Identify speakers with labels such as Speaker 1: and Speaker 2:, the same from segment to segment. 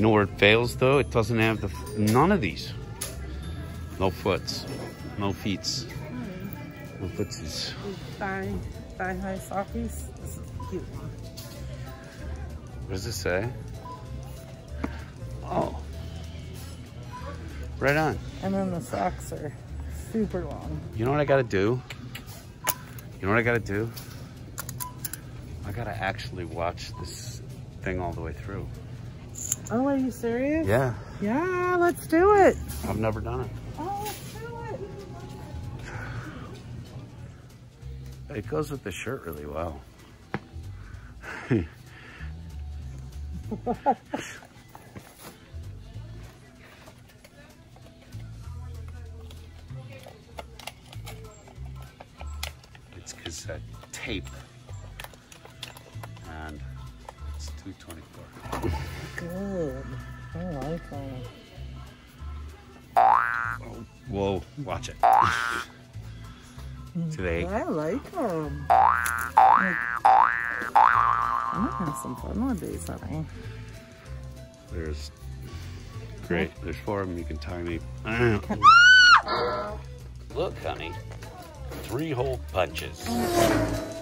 Speaker 1: You know where it fails though? It doesn't have the f- none of these. No foots, no feets, hmm. no footsies.
Speaker 2: Thigh, thigh high sockies. This is cute.
Speaker 1: What does it say? Oh, right on.
Speaker 2: And then the socks are super long.
Speaker 1: You know what I gotta do? You know what I gotta do? I gotta actually watch this thing all the way through.
Speaker 2: Oh, are you serious?
Speaker 1: Yeah,
Speaker 2: Yeah, let's do it.
Speaker 1: I've never done it.
Speaker 2: Oh, let's do it.
Speaker 1: It goes with the shirt really well.
Speaker 2: some fun with these, honey.
Speaker 1: There's great. There's four of them. You can tie me. Look, honey. Three hole punches.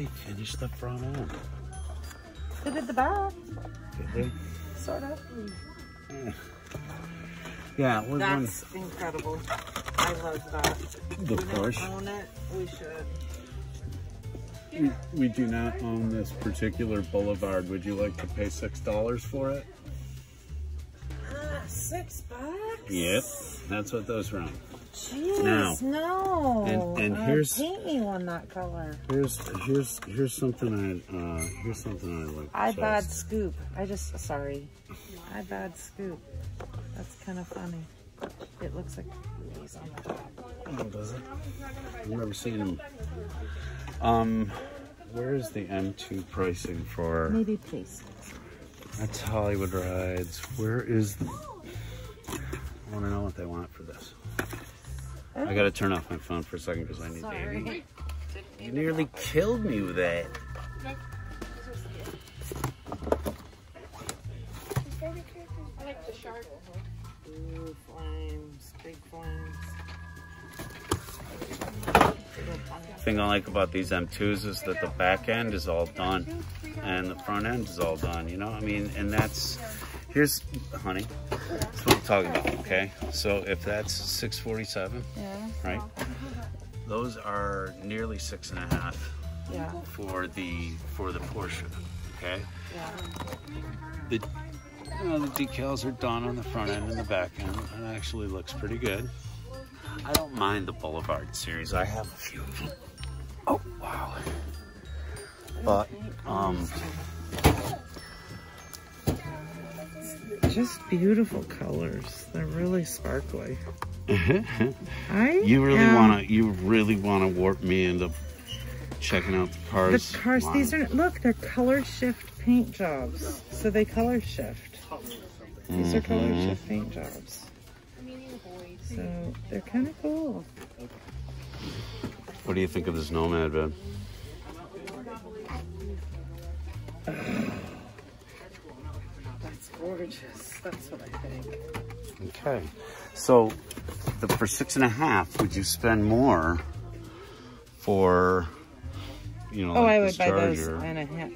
Speaker 1: they finish the front end?
Speaker 2: they did the back,
Speaker 1: Did they?
Speaker 2: sort of.
Speaker 1: Yeah, we're going.
Speaker 2: That's incredible. I love that.
Speaker 1: Of
Speaker 2: We
Speaker 1: course.
Speaker 2: own it. We should.
Speaker 1: We, we do not own this particular boulevard. Would you like to pay six dollars for it?
Speaker 2: Ah, six bucks?
Speaker 1: Yep, that's what those run.
Speaker 2: Jeez,
Speaker 1: Now,
Speaker 2: no.
Speaker 1: and- and
Speaker 2: Uh,
Speaker 1: here's-
Speaker 2: paint me one that color.
Speaker 1: Here's here's here's something I uh here's something I like.
Speaker 2: I
Speaker 1: to
Speaker 2: bad scoop. I just sorry. I bad scoop. That's kind of funny. It looks like these on the top.
Speaker 1: Oh, does it? I've never seen them. Um, where is the M2 pricing for?
Speaker 2: Maybe please.
Speaker 1: That's Hollywood Rides. Where is the? I want to know what they want for this. I gotta turn off my phone for a second because I need
Speaker 2: Sorry.
Speaker 1: baby. You nearly killed me with that.
Speaker 3: I like the shark.
Speaker 2: Ooh, flames, big flames.
Speaker 1: thing I like about these M2s is that the back end is all done and the front end is all done, you know? I mean, and that's, here's, honey, that's what I'm talking about, okay? So if that's 647,
Speaker 2: Yeah.
Speaker 1: right? Those are nearly six and a half
Speaker 2: Yeah.
Speaker 1: for the, for the Porsche. Okay.
Speaker 2: Yeah.
Speaker 1: The you know, the decals are done on the front end and the back end. It actually looks pretty good. I don't mind the Boulevard series. I have a few of them. Oh wow. But um
Speaker 2: Just beautiful colors. They're really sparkly. I
Speaker 1: you really
Speaker 2: am-
Speaker 1: wanna you really wanna warp me into checking out the cars.
Speaker 2: The cars,
Speaker 1: Wow.
Speaker 2: these are, look, they're color shift paint jobs. So they color shift. These are color
Speaker 1: Mhm.
Speaker 2: shift paint jobs. So they're kind of cool.
Speaker 1: What do you think of this Nomad, Ben?
Speaker 2: Gorgeous. That's what I think.
Speaker 1: Okay. So the, for six and a half, would you spend more for you know
Speaker 2: Oh,
Speaker 1: like
Speaker 2: I would buy those and a half.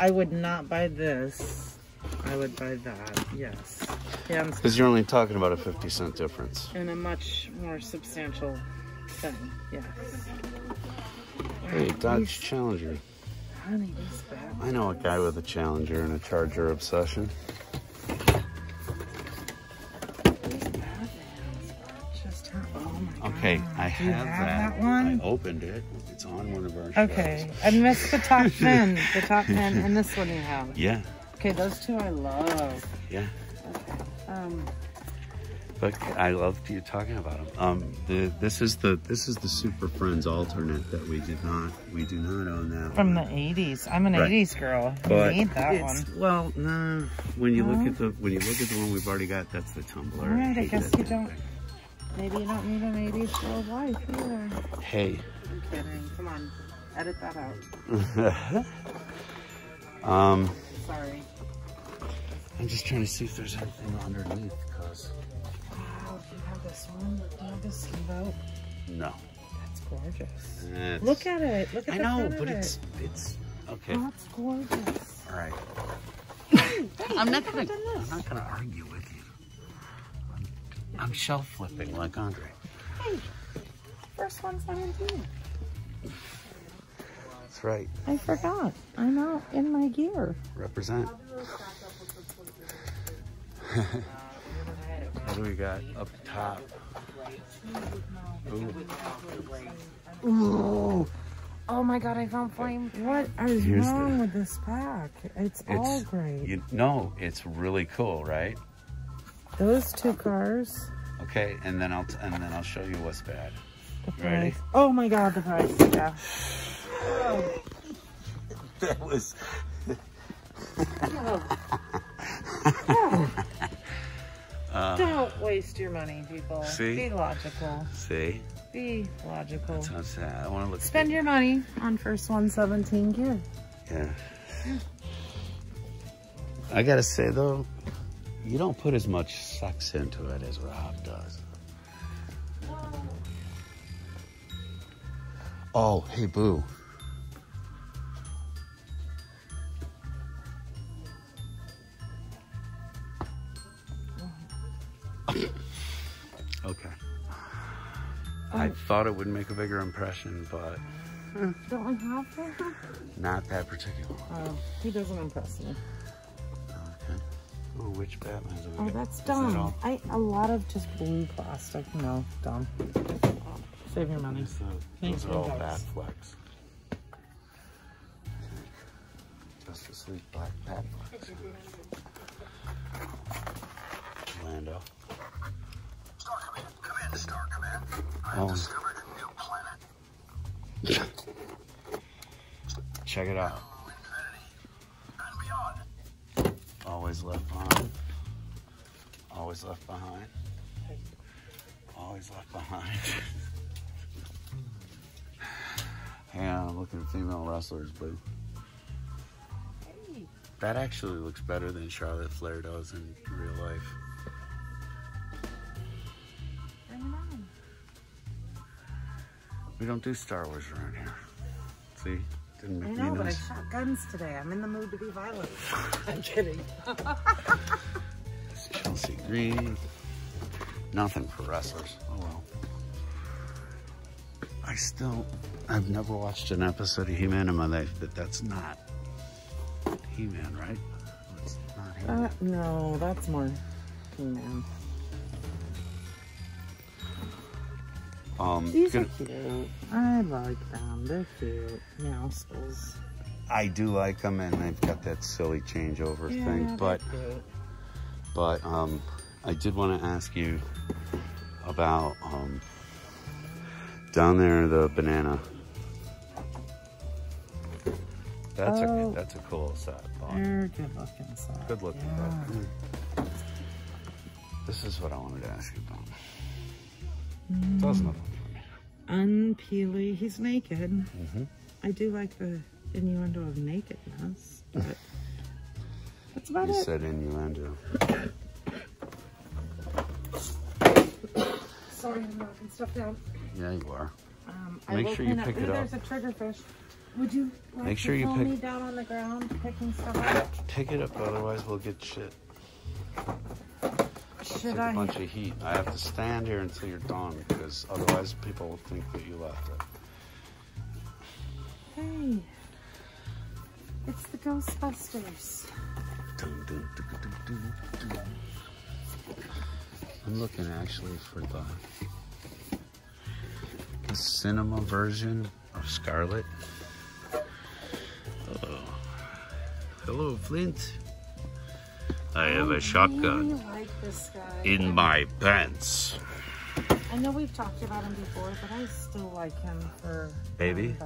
Speaker 2: I would not buy this. I would buy that. Yes.
Speaker 1: Because you're only talking about a 50 cent difference.
Speaker 2: in a much more substantial thing. Yes.
Speaker 1: Hey, Dodge Challenger.
Speaker 2: These bad.
Speaker 1: I know a guy with a Challenger and a Charger obsession.
Speaker 2: These bad vans are just how, oh
Speaker 1: Okay, I have,
Speaker 2: have that one?
Speaker 1: I opened it. It's on one of our
Speaker 2: Okay,
Speaker 1: shelves.
Speaker 2: I missed the top 10. the top 10 and this one you have.
Speaker 1: Yeah,
Speaker 2: Okay, those two I love.
Speaker 1: yeah.
Speaker 2: Okay. Um,
Speaker 1: But I loved you talking about them. Um, the this is the this is the Super Friends alternate that we did not we do not own that
Speaker 2: from
Speaker 1: one.
Speaker 2: the 80s. I'm an
Speaker 1: Right.
Speaker 2: 80s girl. I need that
Speaker 1: it's-
Speaker 2: one.
Speaker 1: Well, no. When you look at the when you look at the one we've already got, that's the Tumbler.
Speaker 2: All right, I
Speaker 1: hate
Speaker 2: guess you don't- Maybe you don't need an 80s girl wife either.
Speaker 1: Hey.
Speaker 2: I'm kidding. Come on. Edit that out.
Speaker 1: um,
Speaker 2: Sorry.
Speaker 1: I'm just trying to see if there's anything underneath, cause
Speaker 2: this sleeve out?
Speaker 1: no.
Speaker 2: That's gorgeous.
Speaker 1: It's-
Speaker 2: Look at it. Look at
Speaker 1: I
Speaker 2: the
Speaker 1: know, but
Speaker 2: of
Speaker 1: it's
Speaker 2: it.
Speaker 1: it's okay.
Speaker 2: That's gorgeous.
Speaker 1: All right. I'm not gonna I'm not gonna argue with you. I'm, I'm shelf flipping like Andre.
Speaker 2: Hey, first one 17.
Speaker 1: That's right.
Speaker 2: I forgot. I'm out in my gear.
Speaker 1: Represent. what do we got up top? Ooh. Ooh.
Speaker 2: Oh my god, I found flame. What is
Speaker 1: Here's
Speaker 2: wrong
Speaker 1: the-
Speaker 2: with this pack? It's, all great.
Speaker 1: you no, it's really cool, right?
Speaker 2: Those two cars.
Speaker 1: Okay, and then I'll t- and then I'll show you what's bad.
Speaker 2: The
Speaker 1: Ready?
Speaker 2: price. Oh my god, the price. Yeah.
Speaker 1: That was oh.
Speaker 2: Uh, don't waste your money, people.
Speaker 1: See?
Speaker 2: Be logical.
Speaker 1: see.
Speaker 2: Be logical.
Speaker 1: That's what I'm saying. I want to look.
Speaker 2: Spend your money on first 117 gear.
Speaker 1: Yeah. I gotta say though, you don't put as much sex into it as Rob does. Oh, hey Boo. I thought it would make a bigger impression, but
Speaker 2: Don't have that?
Speaker 1: not that particular one.
Speaker 2: Oh, he doesn't impress me.
Speaker 1: Okay. Oh, which Batman do we
Speaker 2: Oh,
Speaker 1: get?
Speaker 2: that's
Speaker 1: Is that
Speaker 2: dumb.
Speaker 1: all?
Speaker 2: I a lot of just blue plastic. No, dumb. Save your money.
Speaker 1: These,
Speaker 2: Thanks
Speaker 1: those are all
Speaker 2: for
Speaker 1: Bat
Speaker 2: those.
Speaker 1: Flex. Justice League Black Bat Flex. Lando.
Speaker 4: Star Command, come in, Star Command. I have discovered a new planet.
Speaker 1: Check it out.
Speaker 4: Infinity and beyond.
Speaker 1: Always left behind. Always left behind. Always left behind. Hang on, I'm looking at female wrestlers, boo. That actually looks better than Charlotte Flair does in real life. We don't do Star Wars around here. See? Didn't make
Speaker 2: I
Speaker 1: know,
Speaker 2: but I shot guns today. I'm in the mood to be violent. I'm kidding.
Speaker 1: It's Chelsea Green. Nothing for wrestlers. Oh well. I still, I've never watched an episode of He-Man in my life that that's not He-Man, right? It's not He-Man.
Speaker 2: Uh, no, that's more He-Man.
Speaker 1: Um,
Speaker 2: These are cute. I like them. They're cute. Meowscles.
Speaker 1: I do like them, and they've got that silly changeover
Speaker 2: Yeah,
Speaker 1: thing. But,
Speaker 2: cute.
Speaker 1: but um, I did want to ask you about um, down there the banana. That's
Speaker 2: Oh.
Speaker 1: a that's a cool set.
Speaker 2: They're good looking. So.
Speaker 1: Good looking.
Speaker 2: Yeah.
Speaker 1: This is what I wanted to ask you about.
Speaker 2: Mm.
Speaker 1: Does nothing for me.
Speaker 2: Unpeely. He's naked.
Speaker 1: Mhm.
Speaker 2: I do like the innuendo of nakedness, but that's about
Speaker 1: You
Speaker 2: it.
Speaker 1: said innuendo.
Speaker 2: Sorry, I'm knocking stuff down.
Speaker 1: Yeah, you are.
Speaker 2: Um,
Speaker 1: Make
Speaker 2: I
Speaker 1: sure you pick
Speaker 2: Ooh,
Speaker 1: it up.
Speaker 2: There's a triggerfish. Would you like
Speaker 1: Make
Speaker 2: to
Speaker 1: sure you
Speaker 2: film
Speaker 1: pick-
Speaker 2: me down on the ground picking stuff up?
Speaker 1: Pick it up, otherwise we'll get shit.
Speaker 2: Should I?
Speaker 1: a bunch of heat. I have to stand here until you're done because otherwise people will think that you left it.
Speaker 2: Hey, it's the Ghostbusters.
Speaker 1: Dun, dun, dun, dun, dun, dun. I'm looking actually for the, the cinema version of Scarlett. Oh. Hello, Flint. I have a shotgun
Speaker 2: like
Speaker 1: in my pants.
Speaker 2: I know we've talked about him before, but I still like him for
Speaker 1: Baby?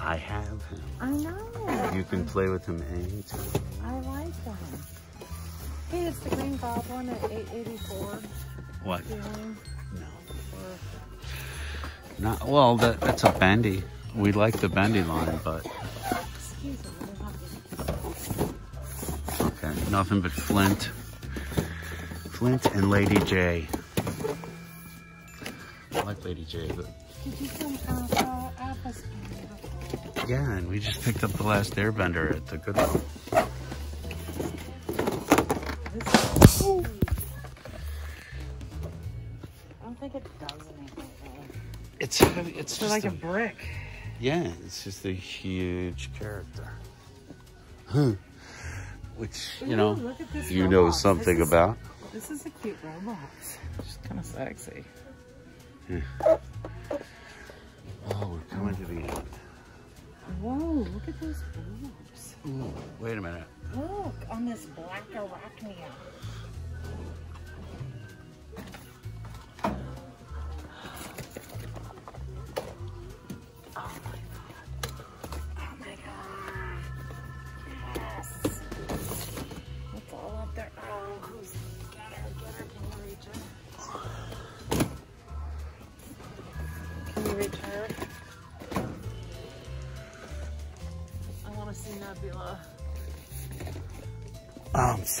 Speaker 1: I have him.
Speaker 2: I know.
Speaker 1: You can play with him anytime.
Speaker 2: I like him. Hey, it's the Green Goblin at 884.
Speaker 1: What?
Speaker 2: Feeling.
Speaker 1: No.
Speaker 2: Or-
Speaker 1: Not well. That, that's a bendy. We like the bendy line, but
Speaker 2: to-
Speaker 1: nothing but Flint, Flint and Lady Jaye. I like Lady Jaye, but
Speaker 2: Did you come Alpha? Alpha's beautiful.
Speaker 1: yeah, and we just picked up the last Airbender at the Goodwill.
Speaker 2: This is Ooh. I don't think it does anything.
Speaker 1: It's heavy. It's
Speaker 2: like
Speaker 1: a,
Speaker 2: a brick.
Speaker 1: yeah. It's just a huge character. Huh. Which you
Speaker 2: Ooh,
Speaker 1: know
Speaker 2: look at
Speaker 1: you know something
Speaker 2: This is-
Speaker 1: about.
Speaker 2: This is a cute robot. She's kind of sexy.
Speaker 1: Oh, we're coming to the end.
Speaker 2: Whoa, look at those boobs.
Speaker 1: Ooh, wait a minute.
Speaker 2: Look on this
Speaker 1: Blackarachnia.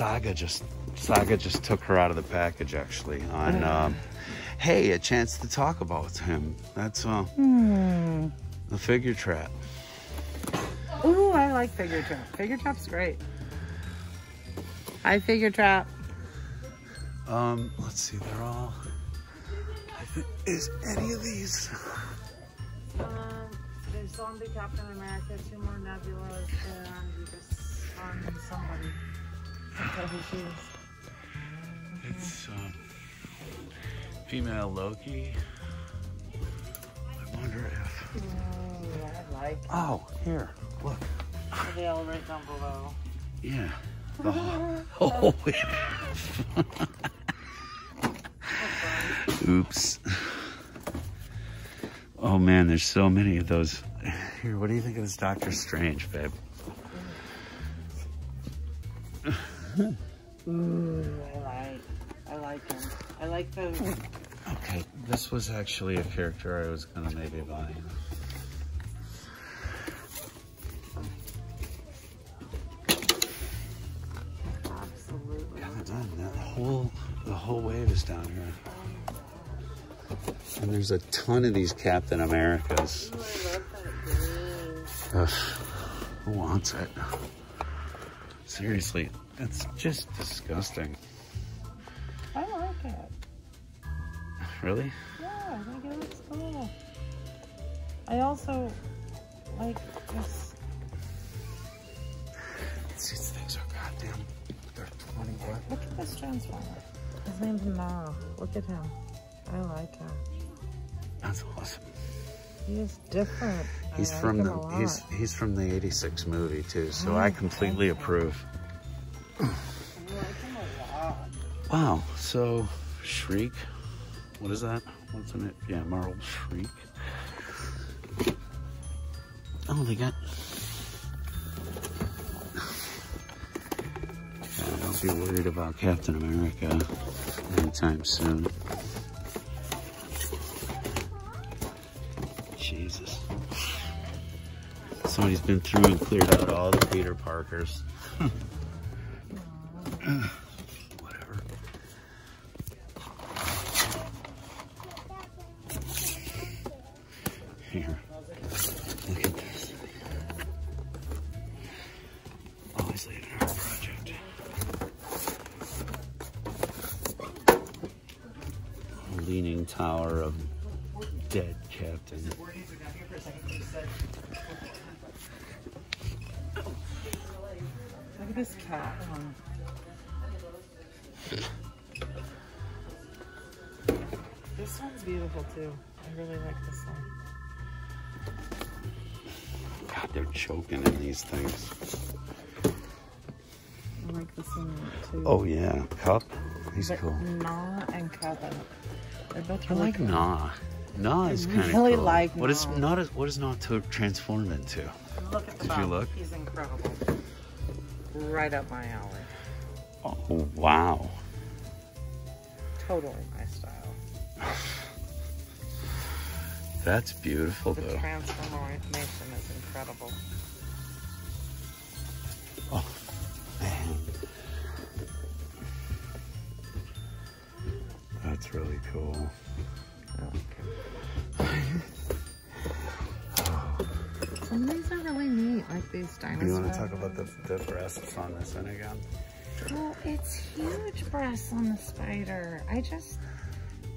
Speaker 1: Saga just Saga just took her out of the package actually on um, hey, a chance to talk about him. That's uh
Speaker 2: Hmm.
Speaker 1: the figure trap.
Speaker 2: Ooh, I like figure trap. Figure trap's great. Hi, figure trap.
Speaker 1: Um, let's see, they're all is any of these
Speaker 2: Um, there's zombie Captain America, two more Nebulas, and we just found somebody. I who she is.
Speaker 1: it's uh, female Loki. I wonder if
Speaker 2: I like.
Speaker 1: Oh, here, look.
Speaker 2: Are they all right down below?
Speaker 1: Yeah. Oh, oh. Oops. Oh man, there's so many of those. Here, what do you think of this Doctor Strange, babe?
Speaker 2: Ooh, I like. I like him. I like those.
Speaker 1: Okay, this was actually a character I was gonna maybe buy.
Speaker 2: Absolutely.
Speaker 1: God, that, whole the whole wave is down here. And there's a ton of these Captain Americas.
Speaker 2: Ooh, I love that green.
Speaker 1: Ugh, who wants it? Seriously, it's just disgusting.
Speaker 2: I like it.
Speaker 1: Really?
Speaker 2: Yeah, I think it looks cool. I also like this.
Speaker 1: These things are goddamn. They're 20 what?
Speaker 2: Look at this transformer. His name's Na. Look at him. I like him.
Speaker 1: That's awesome.
Speaker 2: He is different.
Speaker 1: He's
Speaker 2: like
Speaker 1: from the he's he's from the 86 movie too, so
Speaker 2: mm,
Speaker 1: I
Speaker 2: I
Speaker 1: completely approve. Wow. So Shriek. What is that? What's in it? Yeah, Marvel Shriek. Oh, they got. Yeah, don't be worried about Captain America anytime soon. Jesus. Somebody's been through and cleared out all the Peter Parkers. Whatever. Here. Look at this. Always leaving our project. Leaning tower of dead captain.
Speaker 2: Look at this cat one. Beautiful too. I really like this one.
Speaker 1: God, they're choking in these things.
Speaker 2: I like this one too.
Speaker 1: Oh yeah, Kup. He's
Speaker 2: But
Speaker 1: cool.
Speaker 2: Na and Kevin. They're both
Speaker 1: I like
Speaker 2: cool.
Speaker 1: Nah. Nah is kind of
Speaker 2: really
Speaker 1: cool.
Speaker 2: like
Speaker 1: what is
Speaker 2: Nah.
Speaker 1: not is what is not to transform into?
Speaker 2: Look at the
Speaker 1: Did you look?
Speaker 2: He's incredible. Right up my alley.
Speaker 1: Oh wow.
Speaker 2: Totally my style.
Speaker 1: That's beautiful
Speaker 2: The
Speaker 1: though.
Speaker 2: transformation is incredible.
Speaker 1: Oh man. That's really cool.
Speaker 2: Some of these are really neat, like these dinosaurs.
Speaker 1: You want to talk about the, the breasts on this one again?
Speaker 2: Well, it's huge breasts on the spider. I just,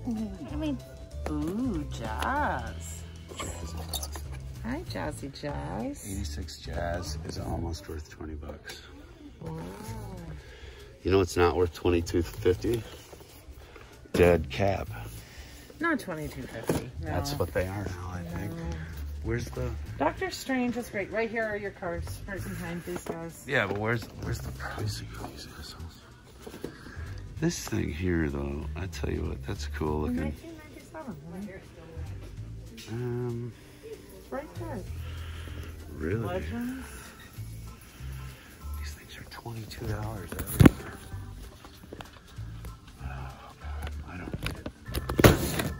Speaker 2: I mean, ooh, Jazz. Hi, Jazzy Jazz.
Speaker 1: 86 Jazz is almost worth 20 bucks.
Speaker 2: Wow.
Speaker 1: You know it's not worth 22.50? Dead cap.
Speaker 2: Not twenty-two fifty. No.
Speaker 1: That's what they are now, I think. Where's the
Speaker 2: Doctor Strange is great. Right here are your cards, right behind these guys.
Speaker 1: Yeah, but where's where's the pricing of these assholes? This thing here though, I tell you what, that's cool looking.
Speaker 2: 1997.
Speaker 1: Um
Speaker 2: It's right there.
Speaker 1: really?
Speaker 2: Legends.
Speaker 1: These things are twenty-two dollars everywhere. Oh god, I don't need it.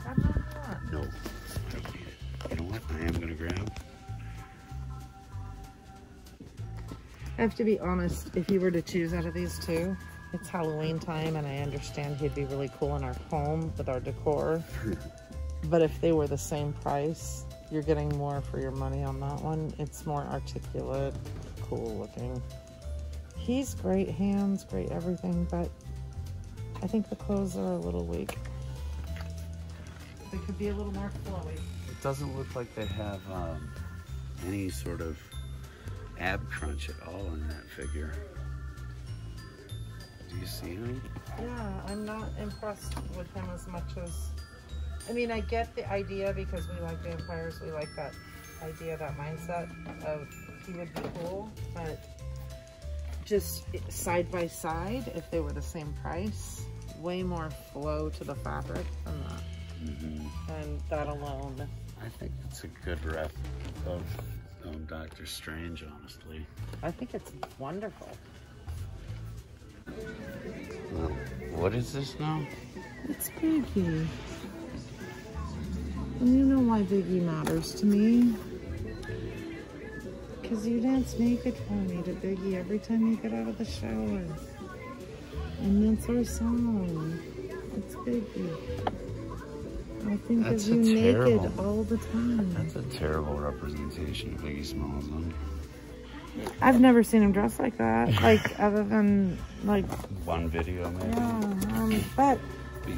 Speaker 2: I'm not.
Speaker 1: No. I don't need it. You know what? I am gonna grab.
Speaker 2: I have to be honest, if you were to choose out of these two, it's Halloween time and I understand he'd be really cool in our home with our decor. but if they were the same price, you're getting more for your money on that one. It's more articulate, cool looking. He's great hands, great everything, but I think the clothes are a little weak. They could be a little more flowy.
Speaker 1: It doesn't look like they have um, any sort of ab crunch at all in that figure. Do you see him?
Speaker 2: Yeah, I'm not impressed with him as much as. I mean, I get the idea because we like vampires. We like that idea, that mindset of he would be cool, but just side by side, if they were the same price, way more flow to the fabric than that.
Speaker 1: Mm-hmm.
Speaker 2: And that alone,
Speaker 1: I think it's a good rep of um, Doctor Strange, honestly.
Speaker 2: I think it's wonderful.
Speaker 1: What is this now?
Speaker 2: It's Biggie. And you know why Biggie matters to me? Because you dance naked for me to Biggie every time you get out of the shower. And that's our song. It's Biggie. I think
Speaker 1: That's
Speaker 2: of you naked
Speaker 1: terrible-
Speaker 2: all the time.
Speaker 1: That's a terrible representation of Biggie Smalls. Then.
Speaker 2: I've never seen him dressed like that. Like, other than, like,
Speaker 1: One video, maybe.
Speaker 2: yeah. Um, but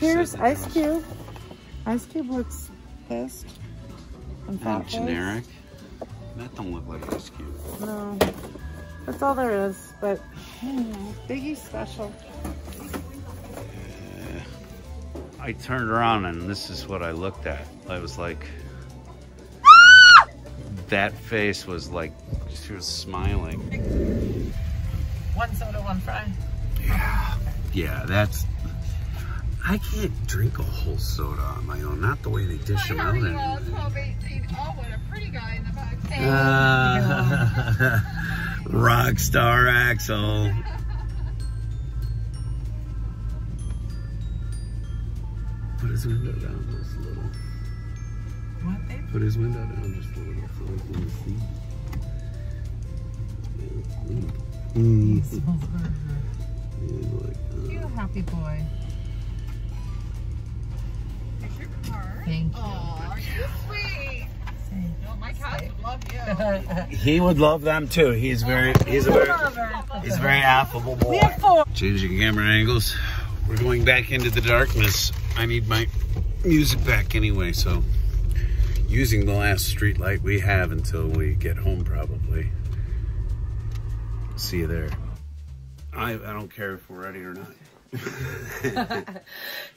Speaker 2: here's Ice Cube. Ice Cube looks pissed. And face.
Speaker 1: generic. That don't look like ice cube.
Speaker 2: No, that's all there is. But I don't know. Biggie special.
Speaker 1: I turned around and this is what I looked at. I was like, that face was like, she was smiling.
Speaker 2: One soda, one fry.
Speaker 1: Yeah, yeah, that's. I can't drink a whole soda on my own. Not the way they dish them out.
Speaker 3: Here
Speaker 1: anyway.
Speaker 3: 12, 18. Oh, what a pretty guy in the back.
Speaker 1: Uh, Rockstar Axel. Put his window down a little.
Speaker 2: What, babe?
Speaker 1: Put his window down just a little so we can see. Mm. He's like, uh,
Speaker 2: You happy boy.
Speaker 3: Here's your card.
Speaker 2: Thank you.
Speaker 3: Oh, you sweet. No, my cat would love you.
Speaker 1: He would love them too. He's very, he's a very, he's a very affable boy. Changing camera angles. We're going back into the darkness. I need my music back anyway, so using the last street light we have until we get home probably. See you there. I, I don't care if we're ready or not.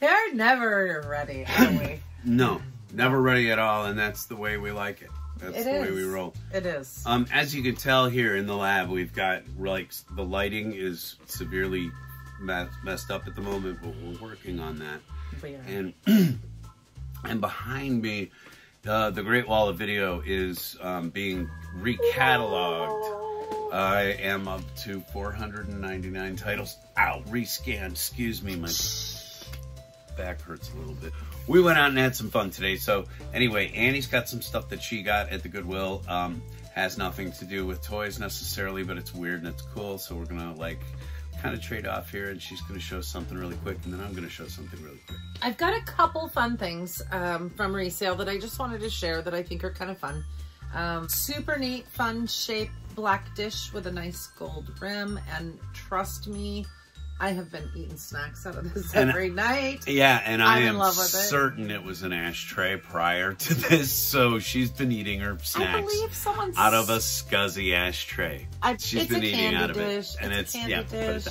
Speaker 2: They're never ready, are we?
Speaker 1: No, never ready at all, and that's the way we like it. That's
Speaker 2: It
Speaker 1: the way we roll.
Speaker 2: It is.
Speaker 1: Um, as you can tell here in the lab, we've got like the lighting is severely messed up at the moment, but we're working on that.
Speaker 2: We are.
Speaker 1: And and behind me, the Great Wall of Video is um, being recataloged. I am up to 499 titles. Ow, rescanned. Excuse me, my back hurts a little bit. We went out and had some fun today. So anyway, Annie's got some stuff that she got at the Goodwill. Um, has nothing to do with toys necessarily, but it's weird and it's cool. So we're gonna like kind of trade off here, and she's gonna show something really quick, and then I'm gonna show something really quick.
Speaker 2: I've got a couple fun things um, from resale that I just wanted to share that I think are kind of fun. Um, super neat, fun shaped black dish with a nice gold rim. And trust me, I have been eating snacks out of this
Speaker 1: And-
Speaker 2: every night.
Speaker 1: Yeah, and I
Speaker 2: I'm in
Speaker 1: am
Speaker 2: love with it.
Speaker 1: certain it was an ashtray prior to this, so she's been eating her snacks out of a scuzzy ashtray.
Speaker 2: I,
Speaker 1: She's been eating out of it, and
Speaker 2: it's,
Speaker 1: it's- yeah,
Speaker 2: dish.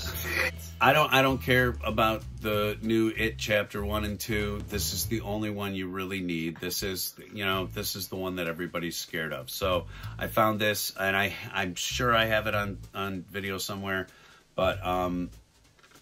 Speaker 1: I don't I don't care about the new It chapter 1 and 2. This is the only one you really need. This is, you know, this is the one that everybody's scared of. So, I found this and I I'm sure I have it on on video somewhere, but um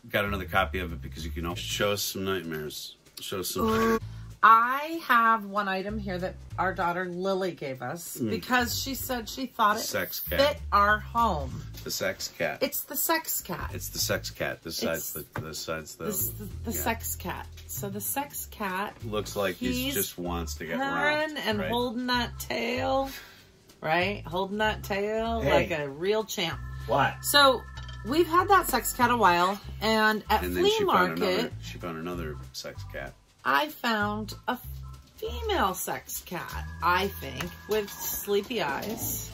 Speaker 1: got another copy of it because you can also show us some nightmares. Show us some
Speaker 2: I have one item here that our daughter Lily gave us because she said she thought it
Speaker 1: Mm. Sex cat.
Speaker 2: fit our home.
Speaker 1: the sex cat.
Speaker 2: It's the sex cat.
Speaker 1: It's the sex cat. This side's
Speaker 2: It's-
Speaker 1: the this side's the,
Speaker 2: This the, the
Speaker 1: yeah.
Speaker 2: sex cat. So the sex cat
Speaker 1: looks like he just wants to get
Speaker 2: purring
Speaker 1: round.
Speaker 2: and
Speaker 1: right?
Speaker 2: holding that tail, right? Holding that tail
Speaker 1: Hey.
Speaker 2: like a real champ.
Speaker 1: What?
Speaker 2: So we've had that sex cat a while, and at
Speaker 1: And
Speaker 2: flea
Speaker 1: she found another.
Speaker 2: market,
Speaker 1: She found another sex cat.
Speaker 2: I found a female sex cat. I think with sleepy eyes.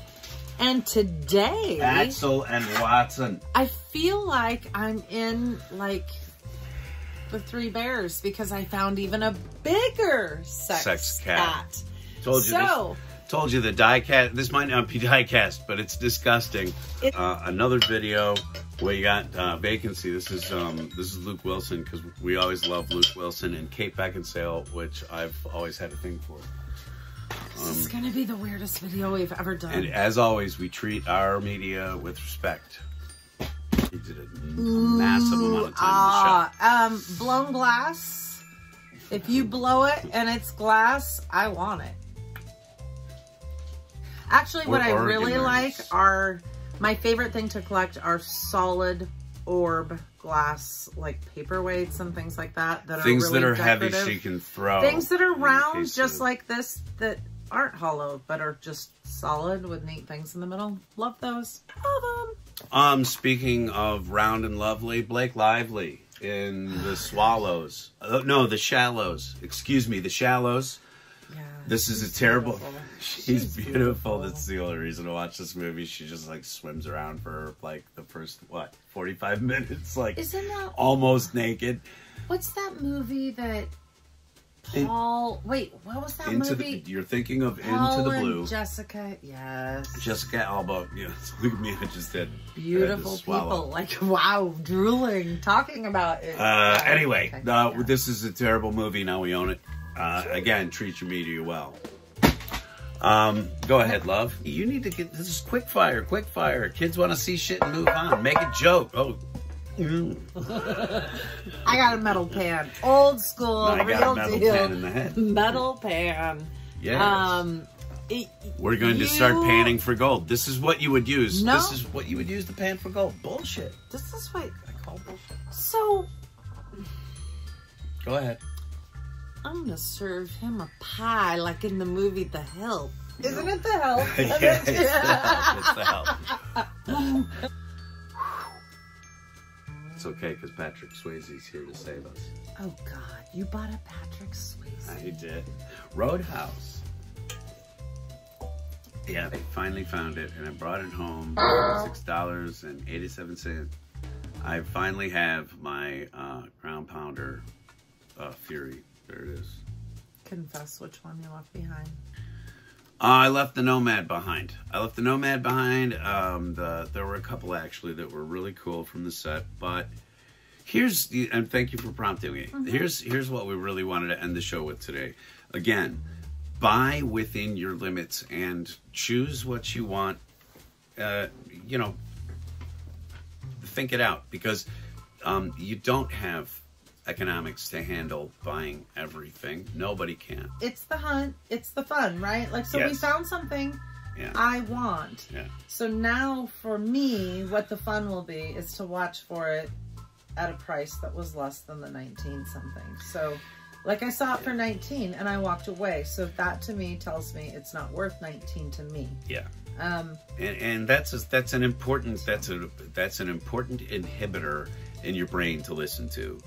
Speaker 2: And today,
Speaker 1: Axel and Watson.
Speaker 2: I feel like I'm in like the Three Bears because I found even a bigger sex,
Speaker 1: Sex cat.
Speaker 2: cat.
Speaker 1: Told you
Speaker 2: So
Speaker 1: this. Told you the die cat. This might not be die cast, but it's disgusting. Uh, another video where you got uh, vacancy. This is um, this is Luke Wilson because we always love Luke Wilson and Kate Beckinsale, which I've always had a thing for.
Speaker 2: this is gonna be the weirdest video we've ever done.
Speaker 1: And as always, we treat our media with respect. He did a massive amount of time in the shop.
Speaker 2: Ah, um, blown glass. If you blow it and it's glass, I want it. Actually, what
Speaker 1: We're
Speaker 2: I really like are my favorite thing to collect are solid orb glass, like paperweights and things like that. That
Speaker 1: Things
Speaker 2: are really
Speaker 1: that are heavy
Speaker 2: decorative.
Speaker 1: so you can throw.
Speaker 2: Things that are round, just like this, that aren't hollow but are just solid with neat things in the middle. Love those. Love them.
Speaker 1: Um, speaking of round and lovely, Blake Lively in the Swallows. Uh, no, the Shallows. Excuse me, the Shallows. This is a terrible. She's,
Speaker 2: She's
Speaker 1: beautiful.
Speaker 2: beautiful.
Speaker 1: That's the only reason to watch this movie. She just like swims around for like the first what forty five minutes, like
Speaker 2: Isn't that
Speaker 1: almost naked.
Speaker 2: What's that movie that Paul. Wait, what was that
Speaker 1: Into
Speaker 2: movie?
Speaker 1: the, you're thinking of
Speaker 2: Paul
Speaker 1: Into the Blue.
Speaker 2: Jessica. Yes.
Speaker 1: Jessica Alba. Yeah, look at me. I just did.
Speaker 2: Beautiful people. Like wow, drooling, talking about it.
Speaker 1: Uh, anyway,
Speaker 2: Okay,
Speaker 1: uh,
Speaker 2: yeah.
Speaker 1: this is a terrible movie. Now we own it. Uh, again, treat your media well. Um, go ahead, love. You need to get this is quick fire, quick fire. Kids want to see shit and move on. Make a joke. Oh, mm.
Speaker 2: I got a metal pan, old school,
Speaker 1: I
Speaker 2: real
Speaker 1: got a metal
Speaker 2: deal.
Speaker 1: pan in the head.
Speaker 2: Metal pan.
Speaker 1: Yes.
Speaker 2: Um, it-
Speaker 1: We're going to start panning for gold. This is what you would use.
Speaker 2: No.
Speaker 1: This is what you would use the pan for gold. Bullshit.
Speaker 2: This is what.
Speaker 1: I call bullshit.
Speaker 2: So
Speaker 1: Go ahead.
Speaker 2: I'm gonna serve him a pie, like in the movie The Help. Isn't it The Help?
Speaker 1: yeah, it's the help. It's the help. It's okay because Patrick Swayze's here to save us.
Speaker 2: Oh God, you bought a Patrick Swayze.
Speaker 1: I did. Roadhouse. Yeah, I finally found it and I brought it home. Six dollars and eighty-seven cents. I finally have my uh, ground pounder uh, Fury. There it is.
Speaker 2: Confess which one you left behind.
Speaker 1: Uh, I left the Nomad behind. I left the Nomad behind. Um, the there were a couple actually that were really cool from the set, but here's the and thank you for prompting me. Here's here's what we really wanted to end the show with today. Again, buy within your limits and choose what you want. Uh, you know, think it out because um, you don't have economics to handle buying everything. Nobody can.
Speaker 2: It's the hunt. It's the fun, right? Like, so we found something
Speaker 1: Yeah.
Speaker 2: I want.
Speaker 1: Yeah.
Speaker 2: So now for me, what the fun will be is to watch for it at a price that was less than the 19 something. So like I saw it for 19 and I walked away. So that to me tells me it's not worth 19 to me.
Speaker 1: Yeah.
Speaker 2: Um,
Speaker 1: and, and that's a, that's an important that's a that's an important inhibitor in your brain to listen to.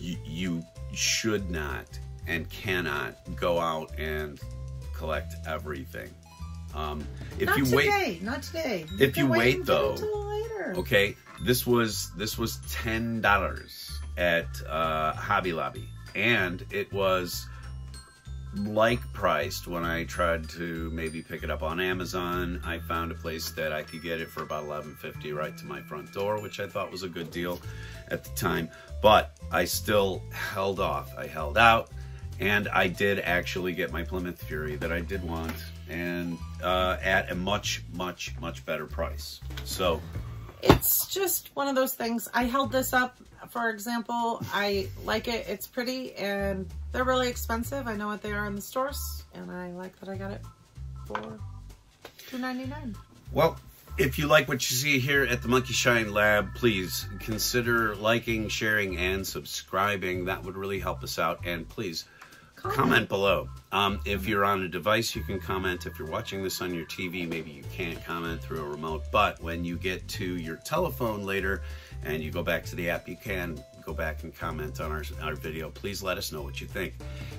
Speaker 1: You, you should not and cannot go out and collect everything. Um, if
Speaker 2: not
Speaker 1: you
Speaker 2: today,
Speaker 1: wait,
Speaker 2: not today.
Speaker 1: If you wait, though,
Speaker 2: later.
Speaker 1: okay, this was this was ten dollars at uh, Hobby Lobby, and it was like priced when I tried to maybe pick it up on Amazon. I found a place that I could get it for about eleven fifty right to my front door, which I thought was a good deal at the time. But I still held off. I held out, and I did actually get my Plymouth Fury that I did want, and uh, at a much, much, much better price. So
Speaker 2: it's just one of those things. I held this up, for example. I like it. It's pretty, and they're really expensive. I know what they are in the stores, and I like that I got it for two ninety nine.
Speaker 1: Well, if you like what you see here at the Monkeyshine Lab, please consider liking, sharing, and subscribing. That would really help us out. And please comment, below. Um, if you're on a device, you can comment. If you're watching this on your TV, maybe you can't comment through a remote. But when you get to your telephone later and you go back to the app, you can go back and comment on our, our video. Please let us know what you think.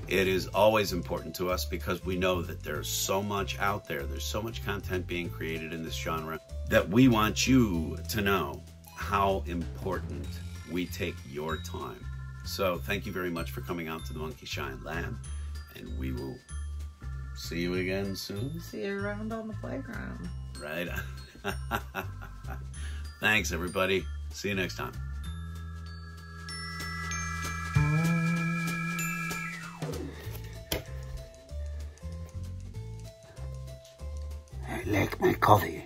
Speaker 1: It is always important to us because we know that there's so much out there. There's so much content being created in this genre that we want you to know how important we take your time. So thank you very much for coming out to the Monkeyshine Lab, and we will see you again soon.
Speaker 2: See you around on the playground.
Speaker 1: Right? Thanks, everybody. See you next time.
Speaker 4: Like my coffee.